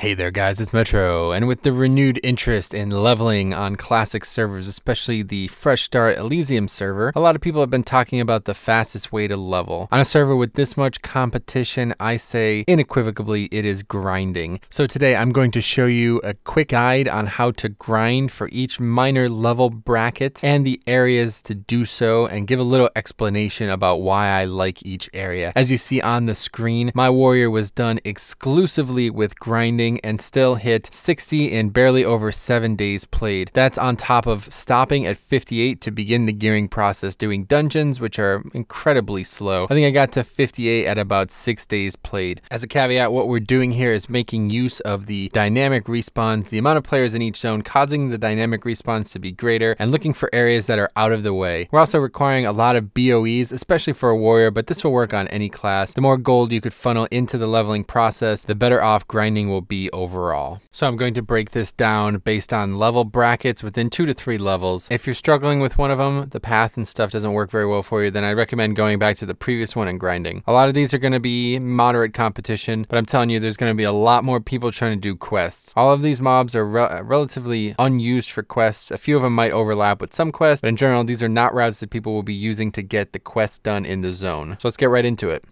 Hey there guys, it's Metro, and with the renewed interest in leveling on classic servers, especially the Fresh Start Elysium server, a lot of people have been talking about the fastest way to level. On a server with this much competition, I say unequivocally it is grinding. So today I'm going to show you a quick guide on how to grind for each minor level bracket and the areas to do so and give a little explanation about why I like each area. As you see on the screen, my warrior was done exclusively with grinding and still hit 60 in barely over 7 days played. That's on top of stopping at 58 to begin the gearing process doing dungeons which are incredibly slow. I think I got to 58 at about 6 days played. As a caveat what we're doing here is making use of the dynamic respawns, the amount of players in each zone causing the dynamic respawns to be greater and looking for areas that are out of the way. We're also requiring a lot of BOEs especially for a warrior but this will work on any class. The more gold you could funnel into the leveling process the better off grinding will be overall. So I'm going to break this down based on level brackets within two to three levels. If you're struggling with one of them, the path and stuff doesn't work very well for you, then I recommend going back to the previous one and grinding. A lot of these are going to be moderate competition, but I'm telling you, there's going to be a lot more people trying to do quests. All of these mobs are re relatively unused for quests. A few of them might overlap with some quests, but in general, these are not routes that people will be using to get the quests done in the zone. So let's get right into it.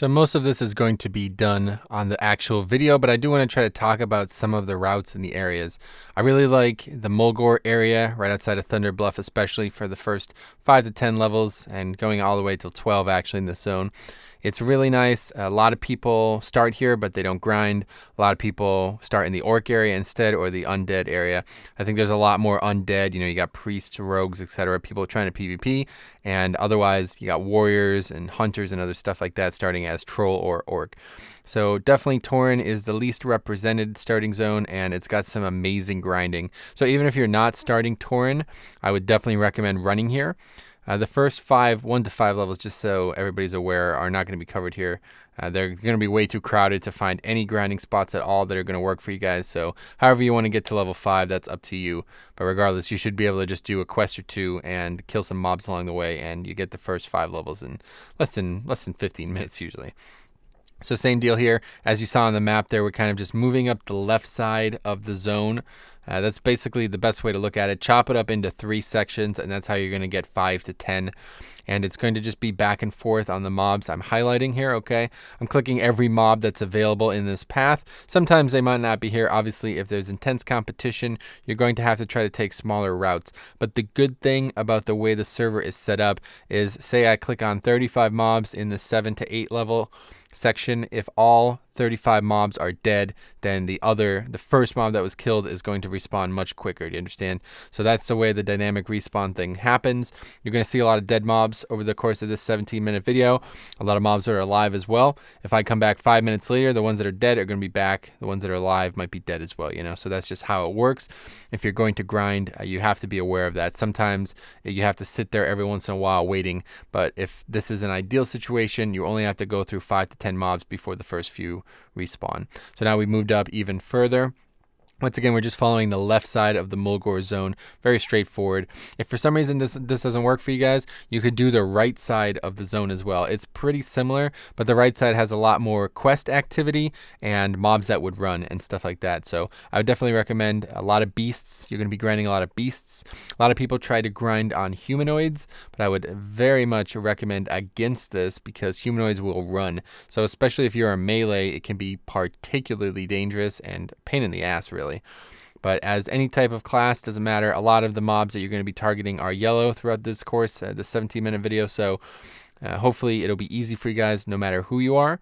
So most of this is going to be done on the actual video, but I do want to try to talk about some of the routes in the areas. I really like the Mulgore area right outside of Thunder Bluff, especially for the first 5 to 10 levels and going all the way till 12 actually in this zone. It's really nice. A lot of people start here, but they don't grind. A lot of people start in the orc area instead or the undead area. I think there's a lot more undead. You know, you got priests, rogues, etc. People trying to PvP, and otherwise you got warriors and hunters and other stuff like that starting as troll or orc. So definitely Tauren is the least represented starting zone and it's got some amazing grinding. So even if you're not starting Tauren, I would definitely recommend running here. Uh, the first five, one to five levels, just so everybody's aware, are not going to be covered here. Uh, they're going to be way too crowded to find any grinding spots at all that are going to work for you guys. So, however you want to get to level five, that's up to you. But regardless, you should be able to just do a quest or two and kill some mobs along the way, and you get the first five levels in less than less than 15 minutes usually. So same deal here. As you saw on the map there, we're kind of just moving up the left side of the zone. Uh, that's basically the best way to look at it. Chop it up into three sections, and that's how you're going to get 5 to 10. And it's going to just be back and forth on the mobs I'm highlighting here, okay? I'm clicking every mob that's available in this path. Sometimes they might not be here. Obviously, if there's intense competition, you're going to have to try to take smaller routes. But the good thing about the way the server is set up is, say I click on 35 mobs in the 7 to 8 level, section, if all 35 mobs are dead, then the other, the first mob that was killed is going to respawn much quicker. Do you understand? So that's the way the dynamic respawn thing happens. You're going to see a lot of dead mobs over the course of this 17 minute video. A lot of mobs are alive as well. If I come back five minutes later, the ones that are dead are going to be back. The ones that are alive might be dead as well, you know? So that's just how it works. If you're going to grind, uh, you have to be aware of that. Sometimes you have to sit there every once in a while waiting. But if this is an ideal situation, you only have to go through five to 10 mobs before the first few respawn. So now we moved up even further. Once again, we're just following the left side of the Mulgore zone. Very straightforward. If for some reason this, this doesn't work for you guys, you could do the right side of the zone as well. It's pretty similar, but the right side has a lot more quest activity and mobs that would run and stuff like that. So I would definitely recommend a lot of beasts. You're going to be grinding a lot of beasts. A lot of people try to grind on humanoids, but I would very much recommend against this because humanoids will run. So especially if you're a melee, it can be particularly dangerous and pain in the ass, really. But as any type of class, doesn't matter. A lot of the mobs that you're going to be targeting are yellow throughout this course, uh, the 17 minute video. So uh, hopefully it'll be easy for you guys no matter who you are.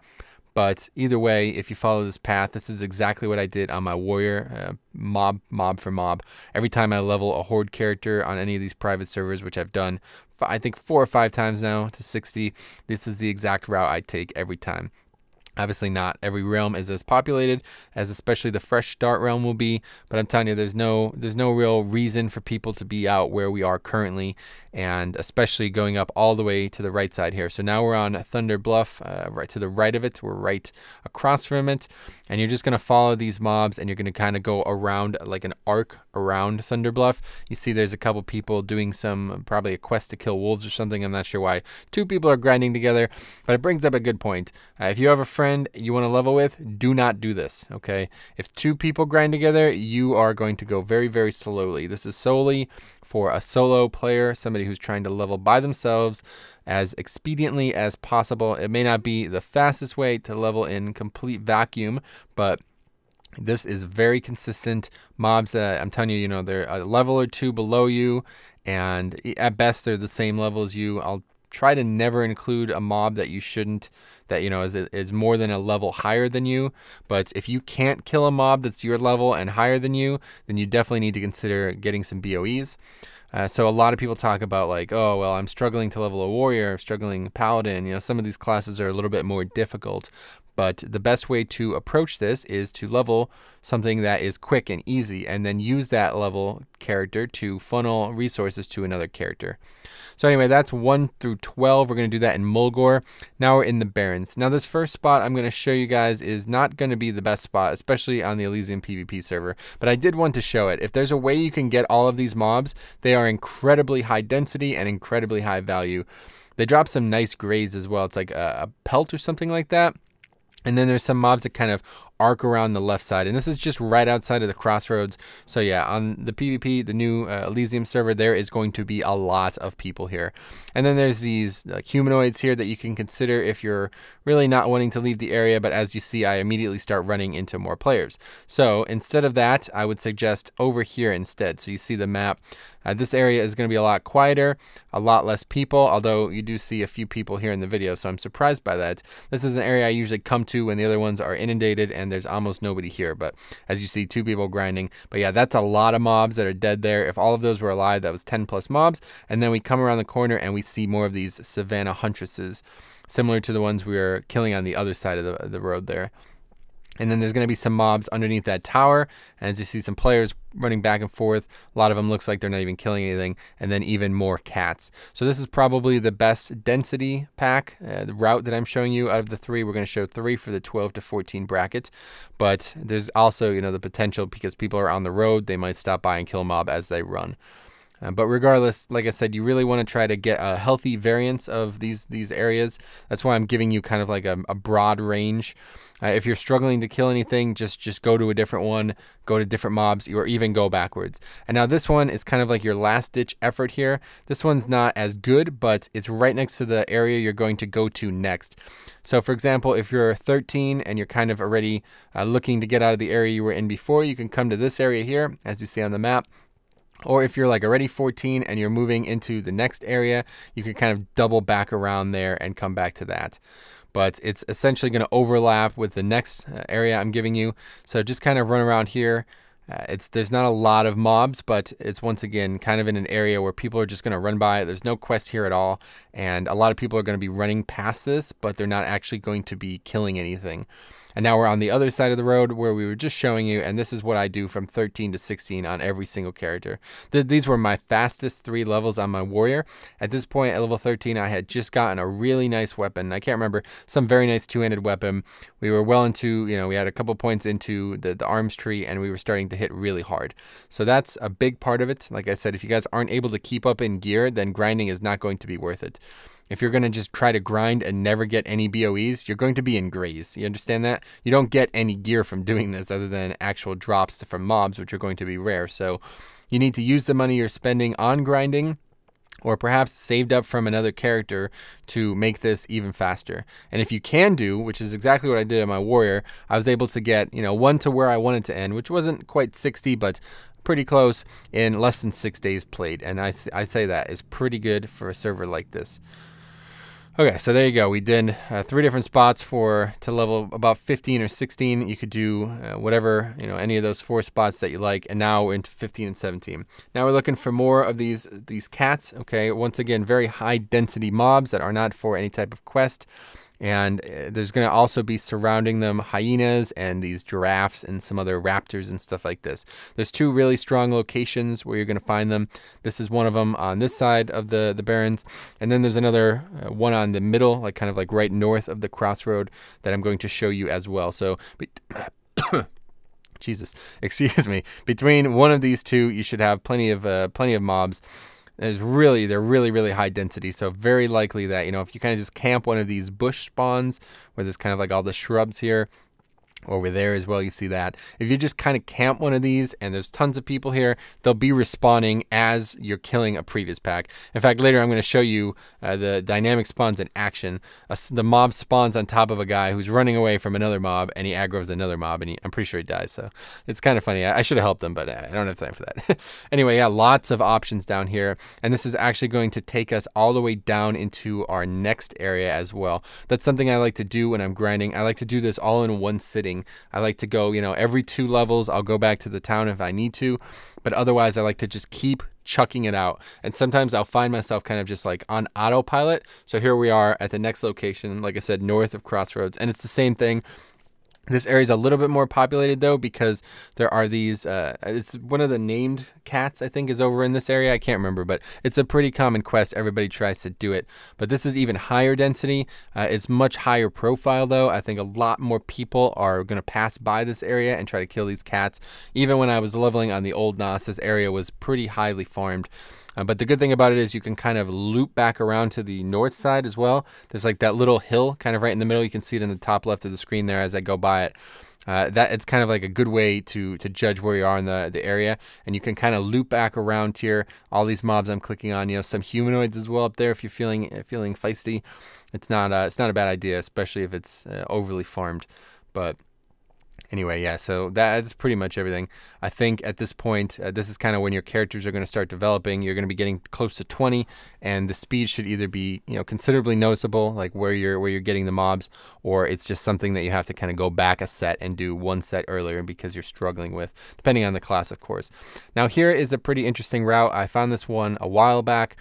But either way, if you follow this path, this is exactly what I did on my warrior uh, mob, mob for mob. Every time I level a horde character on any of these private servers, which I've done, I think four or five times now to 60, this is the exact route I take every time. Obviously, not every realm is as populated as especially the fresh start realm will be, but I'm telling you, there's no there's no real reason for people to be out where we are currently, and especially going up all the way to the right side here. So now we're on Thunder Bluff, uh, right to the right of it. We're right across from it, and you're just gonna follow these mobs, and you're gonna kind of go around like an arc around Thunder Bluff. You see, there's a couple people doing some probably a quest to kill wolves or something. I'm not sure why two people are grinding together, but it brings up a good point. Uh, if you have a friend friend you want to level with, do not do this, okay? If two people grind together, you are going to go very, very slowly. This is solely for a solo player, somebody who's trying to level by themselves as expediently as possible. It may not be the fastest way to level in complete vacuum, but this is very consistent mobs that I'm telling you, you know, they're a level or two below you, and at best they're the same level as you. I'll try to never include a mob that you shouldn't that you know is is more than a level higher than you. But if you can't kill a mob that's your level and higher than you then you definitely need to consider getting some BOEs uh, so a lot of people talk about like oh well I'm struggling to level a warrior I'm struggling paladin. You know some of these classes are a little bit more difficult but the best way to approach this is to level something that is quick and easy and then use that level character to funnel resources to another character. So anyway, that's 1 through 12. We're going to do that in Mulgore. Now we're in the Barrens. Now this first spot I'm going to show you guys is not going to be the best spot, especially on the Elysium PvP server, but I did want to show it. If there's a way you can get all of these mobs, they are incredibly high density and incredibly high value. They drop some nice grays as well. It's like a, a pelt or something like that. And then there's some mobs that kind of arc around the left side. And this is just right outside of the crossroads. So yeah, on the PvP, the new uh, Elysium server, there is going to be a lot of people here. And then there's these uh, humanoids here that you can consider if you're really not wanting to leave the area. But as you see, I immediately start running into more players. So instead of that, I would suggest over here instead. So you see the map. Uh, this area is going to be a lot quieter, a lot less people, although you do see a few people here in the video, so I'm surprised by that. This is an area I usually come to when the other ones are inundated and and there's almost nobody here. But as you see, two people grinding. But yeah, that's a lot of mobs that are dead there. If all of those were alive, that was 10 plus mobs. And then we come around the corner and we see more of these Savannah Huntresses, similar to the ones we were killing on the other side of the, the road there. And then there's going to be some mobs underneath that tower. And as you see some players running back and forth, a lot of them looks like they're not even killing anything. And then even more cats. So this is probably the best density pack, uh, the route that I'm showing you out of the three. We're going to show three for the 12 to 14 bracket. But there's also, you know, the potential because people are on the road, they might stop by and kill a mob as they run. Uh, but regardless, like I said, you really want to try to get a healthy variance of these these areas. That's why I'm giving you kind of like a, a broad range. Uh, if you're struggling to kill anything, just just go to a different one, go to different mobs, or even go backwards. And now this one is kind of like your last ditch effort here. This one's not as good, but it's right next to the area you're going to go to next. So for example, if you're 13 and you're kind of already uh, looking to get out of the area you were in before, you can come to this area here, as you see on the map. Or if you're like already 14 and you're moving into the next area, you can kind of double back around there and come back to that. But it's essentially going to overlap with the next uh, area I'm giving you. So just kind of run around here. Uh, it's there's not a lot of mobs, but it's once again kind of in an area where people are just going to run by. There's no quest here at all, and a lot of people are going to be running past this, but they're not actually going to be killing anything. And now we're on the other side of the road where we were just showing you, and this is what I do from 13 to 16 on every single character. Th these were my fastest three levels on my warrior. At this point, at level 13, I had just gotten a really nice weapon. I can't remember, some very nice two-handed weapon. We were well into, you know, we had a couple points into the, the arms tree, and we were starting to hit really hard. So that's a big part of it. Like I said, if you guys aren't able to keep up in gear, then grinding is not going to be worth it. If you're going to just try to grind and never get any BOEs, you're going to be in grays. You understand that? You don't get any gear from doing this other than actual drops from mobs, which are going to be rare. So you need to use the money you're spending on grinding or perhaps saved up from another character to make this even faster. And if you can do, which is exactly what I did in my warrior, I was able to get, you know, one to where I wanted to end, which wasn't quite 60, but pretty close in less than six days played. And I, I say that is pretty good for a server like this. Okay, so there you go. We did uh, three different spots for to level about 15 or 16. You could do uh, whatever, you know, any of those four spots that you like. And now we're into 15 and 17. Now we're looking for more of these these cats. Okay, once again, very high density mobs that are not for any type of quest. And uh, there's going to also be surrounding them hyenas and these giraffes and some other raptors and stuff like this. There's two really strong locations where you're going to find them. This is one of them on this side of the, the Barrens. And then there's another uh, one on the middle, like kind of like right north of the crossroad that I'm going to show you as well. So, Jesus, excuse me. Between one of these two, you should have plenty of uh, plenty of mobs is really they're really really high density. So very likely that you know if you kind of just camp one of these bush spawns where there's kind of like all the shrubs here over there as well you see that. If you just kind of camp one of these and there's tons of people here they'll be respawning as you're killing a previous pack. In fact later i'm going to show you uh, the dynamic spawns in action. Uh, the mob spawns on top of a guy who's running away from another mob and he aggroes another mob and he, i'm pretty sure he dies so it's kind of funny. I, I should have helped him but i don't have time for that. Anyway yeah lots of options down here and this is actually going to take us all the way down into our next area as well. That's something i like to do when i'm grinding. I like to do this all in one sitting I like to go, you know, every two levels, I'll go back to the town if I need to. But otherwise, I like to just keep chucking it out. And sometimes I'll find myself kind of just like on autopilot. So here we are at the next location, like I said, north of Crossroads. And it's the same thing. This area is a little bit more populated though because there are these. Uh, it's one of the named cats I think is over in this area. I can't remember, but it's a pretty common quest. Everybody tries to do it, but this is even higher density. Uh, it's much higher profile though. I think a lot more people are going to pass by this area and try to kill these cats. Even when I was leveling on the old NOS, this area was pretty highly farmed. Uh, but the good thing about it is you can kind of loop back around to the north side as well. There's like that little hill kind of right in the middle. You can see it in the top left of the screen there as I go by it. Uh, that it's kind of like a good way to to judge where you are in the, the area and you can kind of loop back around here all these mobs I'm clicking on you know some humanoids as well up there if you're feeling feeling feisty it's not uh, it's not a bad idea especially if it's uh, overly farmed but anyway, yeah, so that's pretty much everything. I think at this point, uh, this is kind of when your characters are going to start developing. You're going to be getting close to 20, and the speed should either be you know considerably noticeable, like where you're where you're getting the mobs, or it's just something that you have to kind of go back a set and do one set earlier because you're struggling with, depending on the class, of course. Now here is a pretty interesting route. I found this one a while back.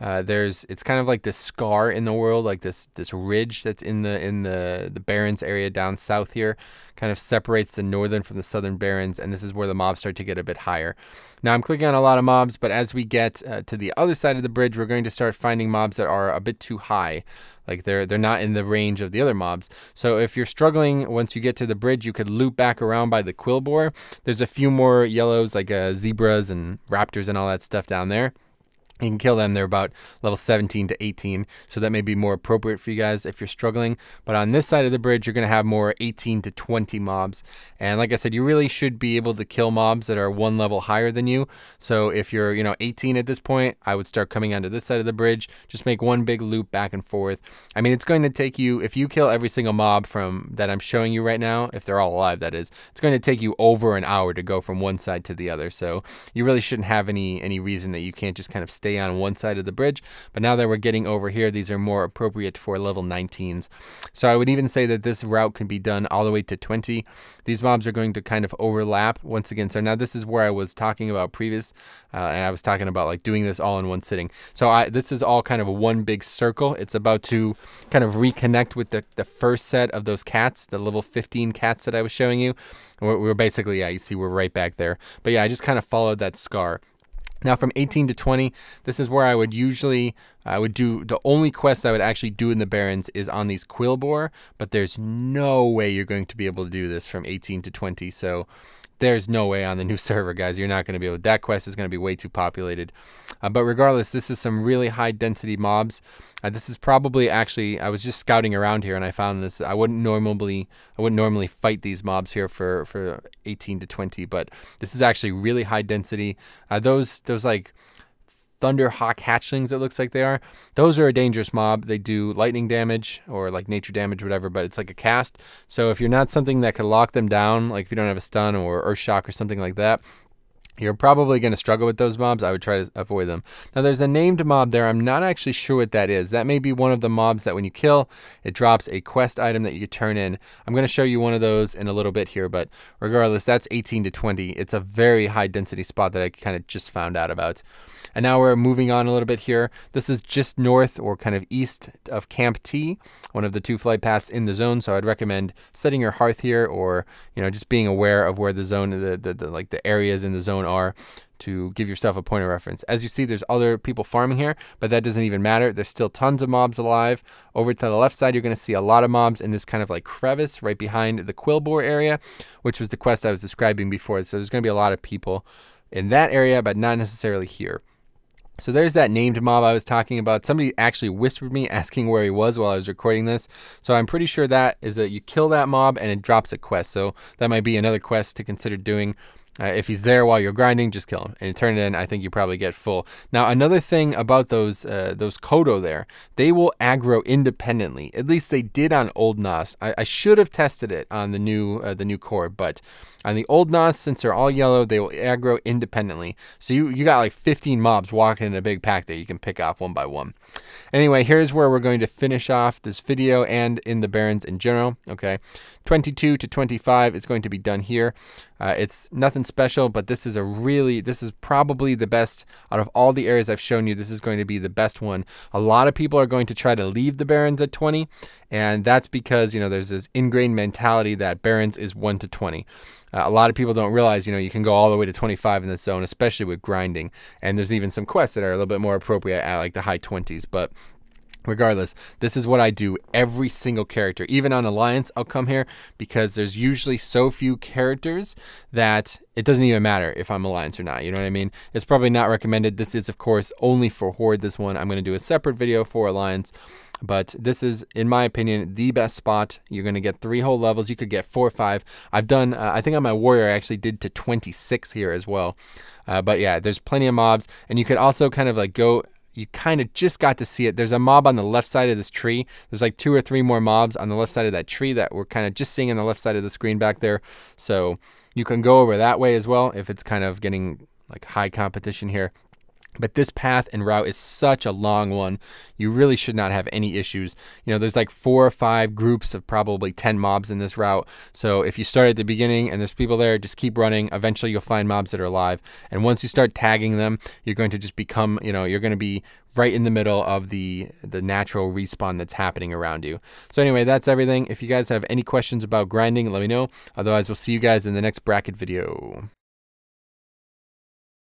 Uh, there's it's kind of like this scar in the world, like this this ridge that's in the in the the Barrens area down south here, kind of separates the northern from the southern Barrens, and this is where the mobs start to get a bit higher. Now I'm clicking on a lot of mobs, but as we get uh, to the other side of the bridge, we're going to start finding mobs that are a bit too high, like they're they're not in the range of the other mobs. So if you're struggling once you get to the bridge, you could loop back around by the Quillboar. There's a few more yellows like uh, zebras and raptors and all that stuff down there. You can kill them. They're about level 17 to 18, so that may be more appropriate for you guys if you're struggling. But on this side of the bridge, you're going to have more 18 to 20 mobs. And like I said, you really should be able to kill mobs that are one level higher than you. So if you're, you know, 18 at this point, I would start coming onto this side of the bridge. Just make one big loop back and forth. I mean, it's going to take you, if you kill every single mob from that I'm showing you right now, if they're all alive, that is, it's going to take you over an hour to go from one side to the other. So you really shouldn't have any any reason that you can't just kind of stay stay on one side of the bridge. But now that we're getting over here, these are more appropriate for level 19s. So I would even say that this route can be done all the way to 20. These mobs are going to kind of overlap once again. So now this is where I was talking about previous, uh, and I was talking about like doing this all in one sitting. So I, this is all kind of one big circle. It's about to kind of reconnect with the, the first set of those cats, the level 15 cats that I was showing you. We're, we're basically, yeah, you see we're right back there. But yeah, I just kind of followed that scar. Now from 18 to 20, this is where I would usually I would do the only quest I would actually do in the Barrens is on these Quillboar, but there's no way you're going to be able to do this from 18 to 20. So there's no way on the new server, guys. You're not going to be able. That quest is going to be way too populated. Uh, but regardless, this is some really high density mobs. Uh, this is probably actually. I was just scouting around here and I found this. I wouldn't normally. I wouldn't normally fight these mobs here for for 18 to 20, but this is actually really high density. Uh, those those like Thunderhawk hatchlings, it looks like they are. Those are a dangerous mob. They do lightning damage or like nature damage, whatever, but it's like a cast. So if you're not something that can lock them down, like if you don't have a stun or earth shock or something like that, you're probably going to struggle with those mobs. I would try to avoid them. Now, there's a named mob there. I'm not actually sure what that is. That may be one of the mobs that when you kill, it drops a quest item that you turn in. I'm going to show you one of those in a little bit here, but regardless, that's 18 to 20. It's a very high density spot that I kind of just found out about. And now we're moving on a little bit here. This is just north or kind of east of Camp T, one of the two flight paths in the zone. So I'd recommend setting your hearth here or, you know, just being aware of where the zone, the, the, the like the areas in the zone are to give yourself a point of reference. As you see, there's other people farming here, but that doesn't even matter. There's still tons of mobs alive. Over to the left side, you're going to see a lot of mobs in this kind of like crevice right behind the Quillboar area, which was the quest I was describing before. So there's going to be a lot of people in that area, but not necessarily here. So there's that named mob I was talking about. Somebody actually whispered me asking where he was while I was recording this. So I'm pretty sure that is that you kill that mob and it drops a quest. So that might be another quest to consider doing. Uh, if he's there while you're grinding, just kill him and turn it in. I think you probably get full. Now another thing about those uh, those Kodo there, they will aggro independently. At least they did on Old Nos. I, I should have tested it on the new uh, the new core, but on the Old Nos, since they're all yellow, they will aggro independently. So you you got like 15 mobs walking in a big pack that you can pick off one by one. Anyway, here's where we're going to finish off this video and in the Barrens in general. Okay, 22 to 25 is going to be done here. Uh, it's nothing special, but this is a really, this is probably the best out of all the areas I've shown you. This is going to be the best one. A lot of people are going to try to leave the Barrens at 20, and that's because, you know, there's this ingrained mentality that Barrens is 1 to 20. Uh, a lot of people don't realize, you know, you can go all the way to 25 in this zone, especially with grinding. And there's even some quests that are a little bit more appropriate at like the high 20s. But regardless, this is what I do every single character. Even on Alliance, I'll come here because there's usually so few characters that it doesn't even matter if I'm Alliance or not. You know what I mean? It's probably not recommended. This is, of course, only for Horde, this one. I'm going to do a separate video for Alliance. But this is, in my opinion, the best spot. You're going to get three whole levels. You could get four or five. I've done, uh, I think on my warrior, I actually did to 26 here as well. Uh, but yeah, there's plenty of mobs. And you could also kind of like go you kind of just got to see it. There's a mob on the left side of this tree. There's like two or three more mobs on the left side of that tree that we're kind of just seeing on the left side of the screen back there. So you can go over that way as well if it's kind of getting like high competition here. But this path and route is such a long one. You really should not have any issues. You know, there's like four or five groups of probably 10 mobs in this route. So if you start at the beginning and there's people there, just keep running. Eventually you'll find mobs that are alive. And once you start tagging them, you're going to just become, you know, you're going to be right in the middle of the the natural respawn that's happening around you. So anyway, that's everything. If you guys have any questions about grinding, let me know. Otherwise, we'll see you guys in the next bracket video.